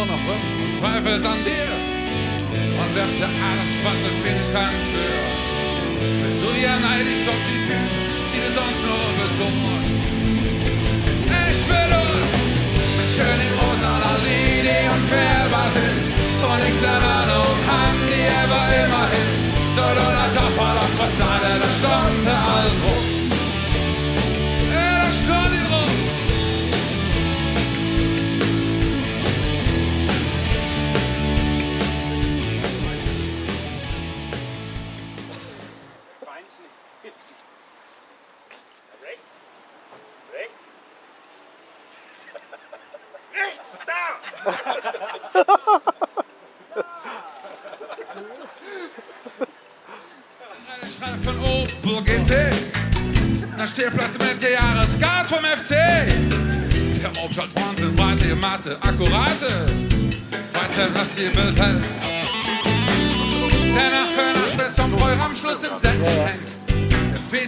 nur noch rum und zweifelst an dir und wirst dir alles, was du finden kannst für. Bist du ja neidisch auf die Typen, die du sonst nur bedurst. Ich will uns mit schönen rosa Linie und fehlbar sind, von nichts an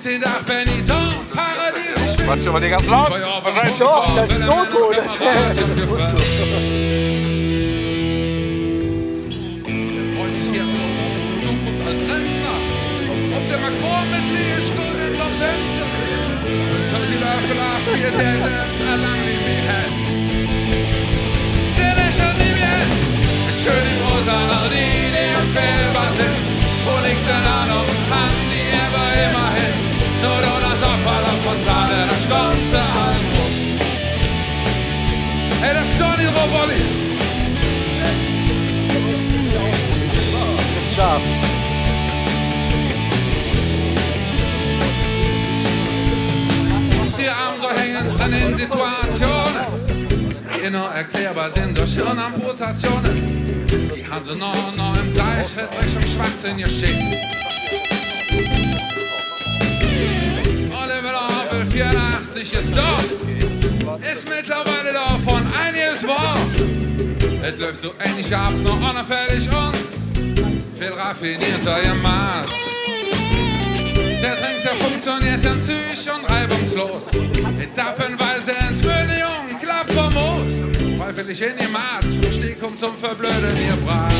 Sie nach Benidorm, paradiesisch schwingt. Quatsch aber nicht ganz laut. Wahrscheinlich doch, das ist so mir tot. Der Macron mit Liegestuhl in der Bände. Es soll die Löffel ab, hier der selbst allein wie mir hat. Der Lächeln nie mehr. Mit schönen rosa Linie und fehlbar sind. Wo nix in Ahnung, an die nur erklärbar sind durch Hirnamputationen. Die haben so noch, noch im Gleichfeld Richtung Schwachsinn geschickt. Oliver Orwell 84 ist doch, ist mittlerweile davon einiges wahr. Es läuft so ähnlich ab, nur unauffällig und viel raffinierter gemacht. Der Trink, der funktioniert dann zügig und reibungslos. Etappenweise Entmündigung. Freiwillig in die Mat, Stieg kommt zum Verblöden gebracht.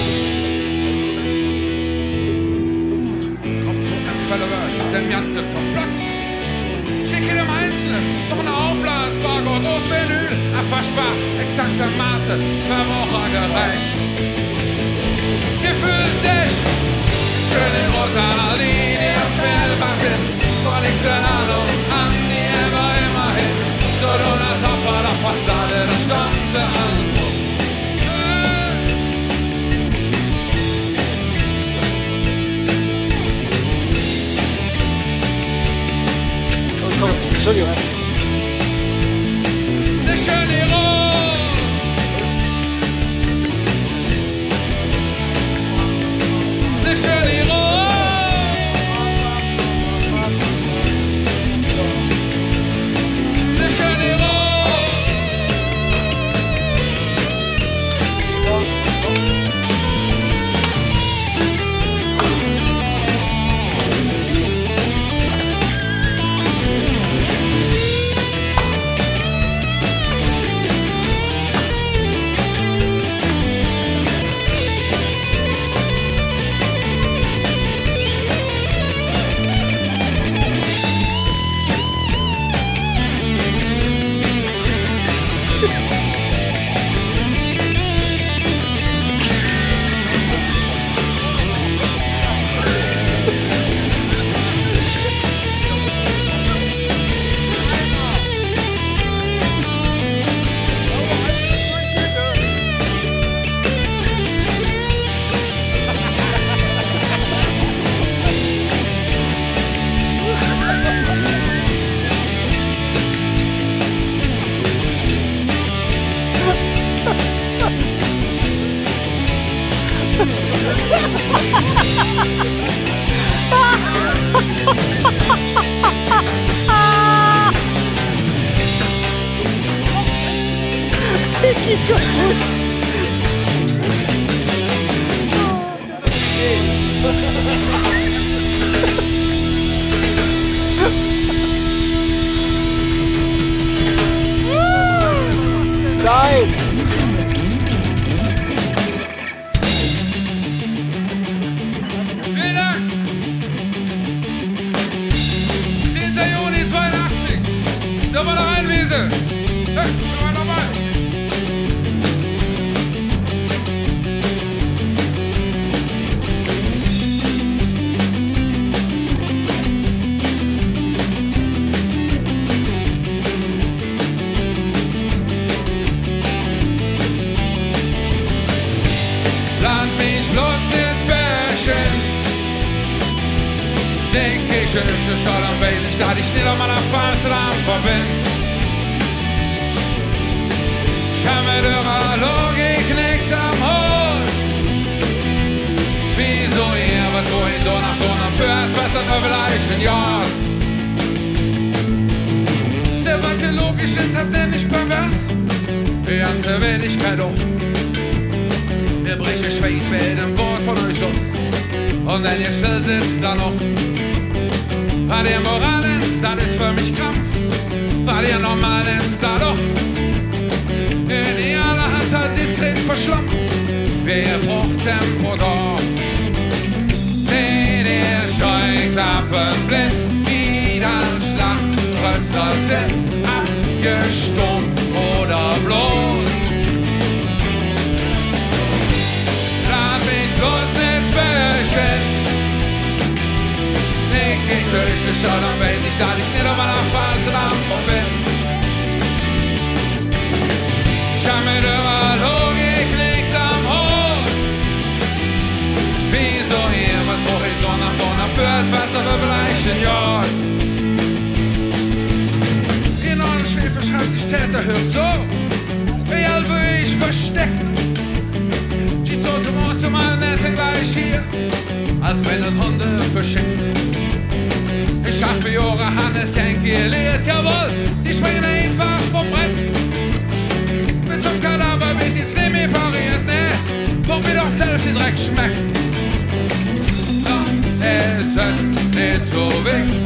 Noch zu wird dem ganze Komplott. Schicke dem Einzelnen doch eine aufblasbare Gordos Vinyl, abwaschbar, exakter Maße, verbrauchergerecht. Posso dire? Deixa Denk ich, ich schon am Weg, ich da dich nicht an meiner Fahrstraße verbinden. Ich habe mit eurer Logik nichts am Hut. Wieso ihr, was wohin, nach Donau führt, was dann überleichen, ja. Der was hier logisch ist, hat der nicht pervers. Die ganze Wenigkeit auch. Wir brechen Schweiß mit dem Wort von euch aus. Und wenn ihr still sitzt, dann noch. War der Moral ins, das ist für mich. War der normal ins, da doch. Ideale hat er diskret verschlammt. Wer braucht Tempo doch? Seht ihr Scheuklappen blind, wie dann Schlachtrösser sind. Ach, Sieg ich höchste schon, und wenn ich da nicht nicht auf meiner Phase schmeckt. Doch es hat nicht so weg,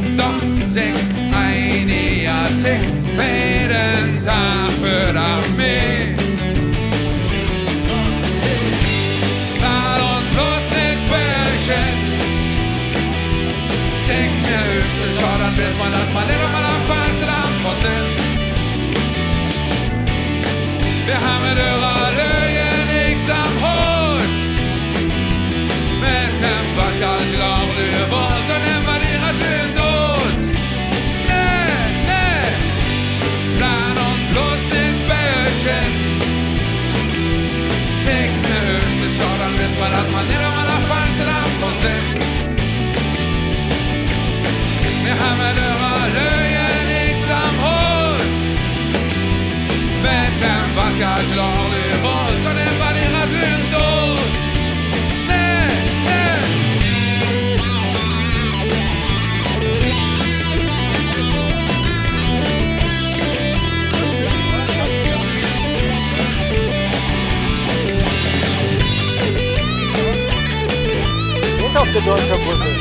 Jetzt auf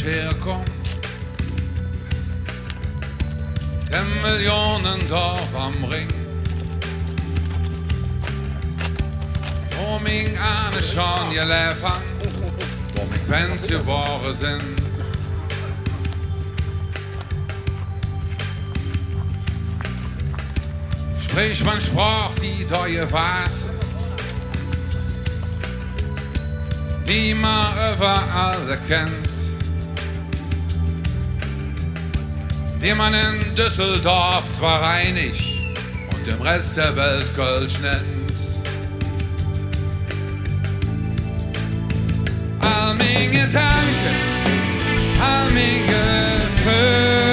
ich herkomm. Dem Millionendorf am Ring. Wo mich Ahne schon gelebt hat, wo mich Fans geboren sind. Sprich man sprach die neue Wasser. die man überall kennt. die man in Düsseldorf zwar reinig und im Rest der Welt Kölsch nennt. All meine Gedanken, all meine Gefühle.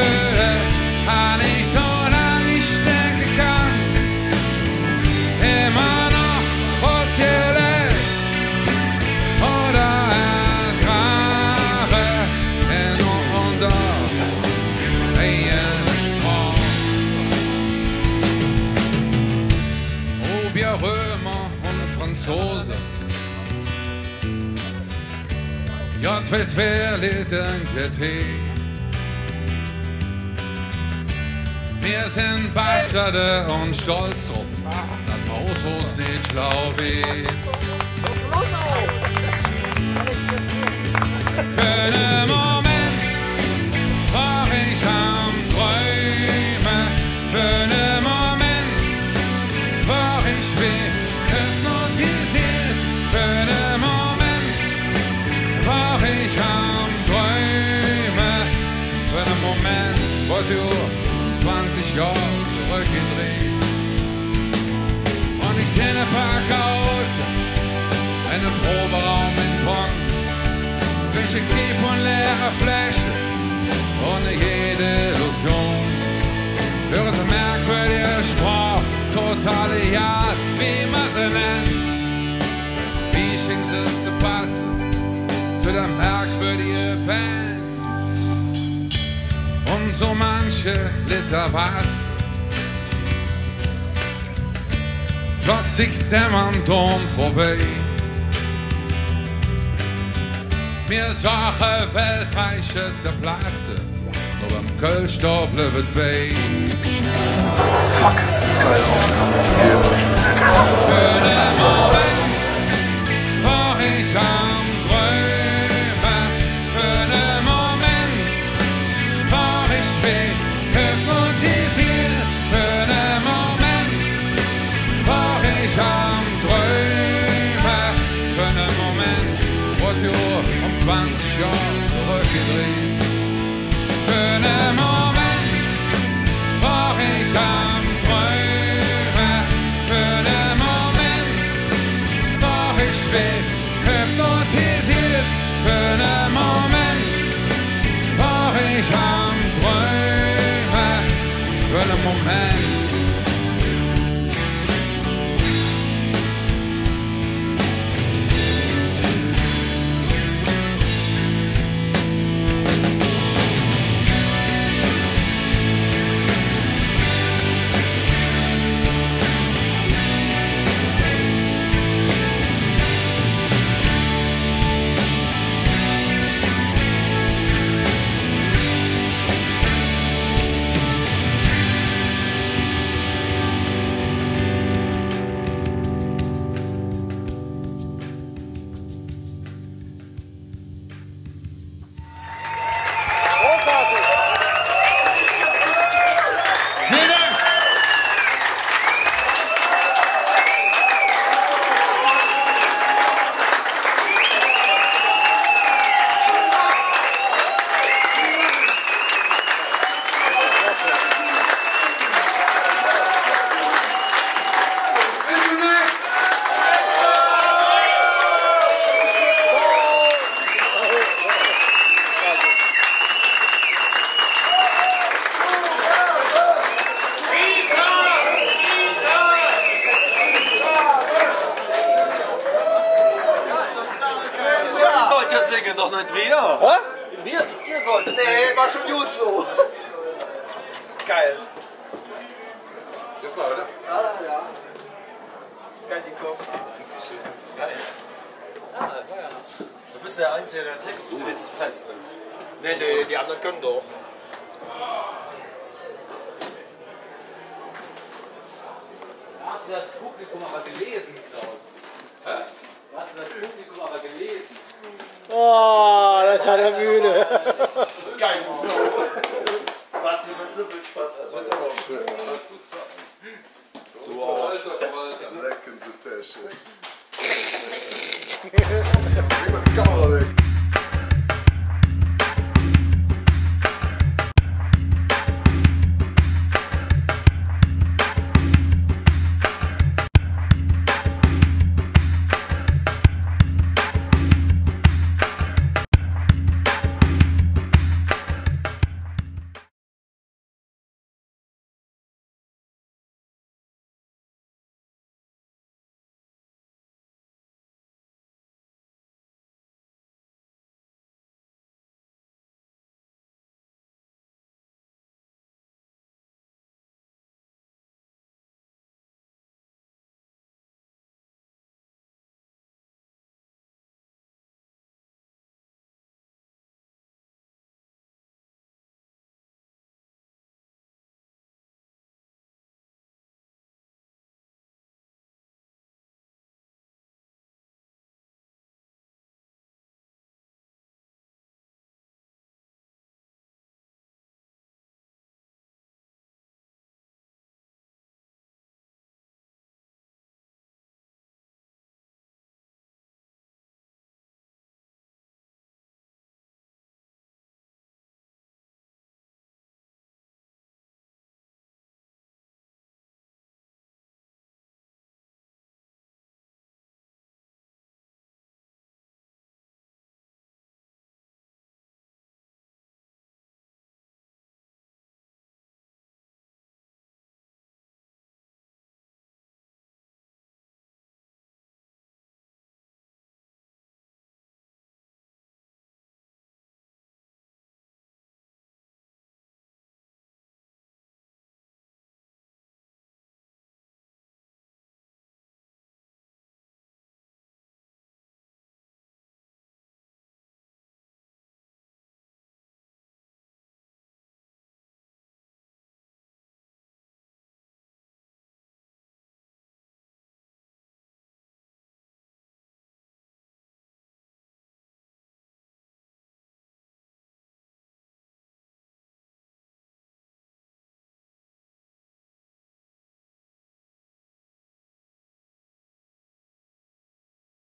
Jott weiß wer denkt Wir sind Bastarde und stolz drauf, dass Haushaus nicht schlau wird. Ich 20 Jahre zurückgedreht. Und ich sehe paar Chaoten in einem Proberaum in Bonn. Zwischen Kiep und leere Fläche, ohne jede Illusion. Hört eine merkwürdige Sprache, total egal, wie man sie nennt. Wie schien sie zu passen zu der merkwürdigen Band. Und so manche Liter Wasser floss ich dem am Dom vorbei. Mir Sache Weltreiche zerplatze, nur beim Kölstor bliebet weh. Fuck, ist das geil, Autogramm zu geben. Für den Moment war ich am Für den doch nicht wir. Hä? Wir, ihr solltet Nee, war schon gut so. Geil. Das war, oder? Geil, die Koks. Du bist der Einzige, der Text fest, fest ist. Nee, nee, die anderen können doch. Hast du das Publikum aber gelesen, Klaus? Hä? das Publikum aber gelesen. Oh, das hat er müde. Geil, so. Was hier mit so viel Spaß. Das wird aber auch schön. So auch. Leck in die Tasche. Ich bin die Kamera weg.